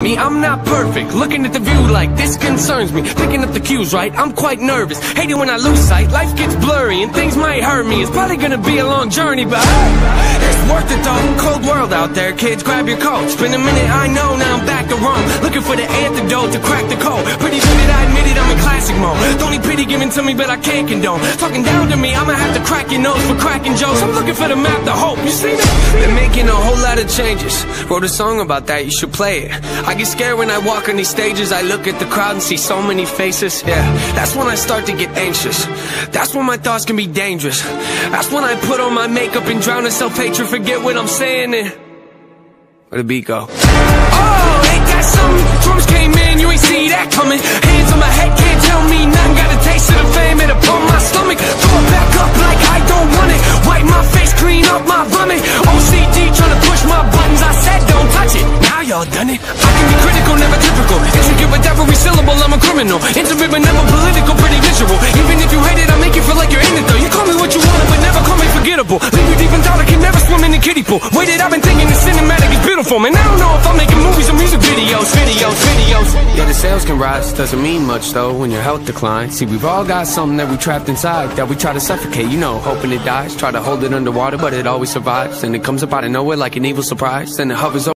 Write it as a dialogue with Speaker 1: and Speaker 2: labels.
Speaker 1: Me, I'm not perfect. Looking at the view like this concerns me. Picking up the cues, right? I'm quite nervous. Hate it when I lose sight. Life gets blurry and things might hurt me. It's probably gonna be a long journey, but it's worth it though. Cold world out there, kids. Grab your coat. Spend a minute, I know. Now I'm back to Rome. Looking for the antidote to crack the code. Pretty good, I admit it. I'm in classic mode. Only pity given to me, but I can't condone. Talking down to me, I'ma have to crack your nose for cracking jokes. I'm looking for the map, the hope. You see that? Been making a whole lot of changes. Wrote a song about that. You should play it. I get scared when I walk on these stages. I look at the crowd and see so many faces. Yeah, that's when I start to get anxious. That's when my thoughts can be dangerous. That's when I put on my makeup and drown in self-hatred. Forget what I'm saying and where the beat go? Oh, ain't that something? Drums came in, you ain't see my vomit. OCD trying to push my buttons. I said don't touch it. Now y'all done it. I can be critical, never typical. Intricate with every syllable, I'm a criminal. Intimate but never political, pretty visual. Even if you hate it, I make you feel like you're in it though. You call me what you want, but never call me forgettable. Leave you deep in thought, I can never swim in the kiddie pool. Waited, I've been thinking the cinematic is beautiful, man. I don't know if I'm making movies rise, doesn't mean much though when your health declines. See, we've all got something that we trapped inside that we try to suffocate, you know, hoping it dies. Try to hold it underwater, but it always survives. And it comes up out of nowhere like an evil surprise. Then it hovers over.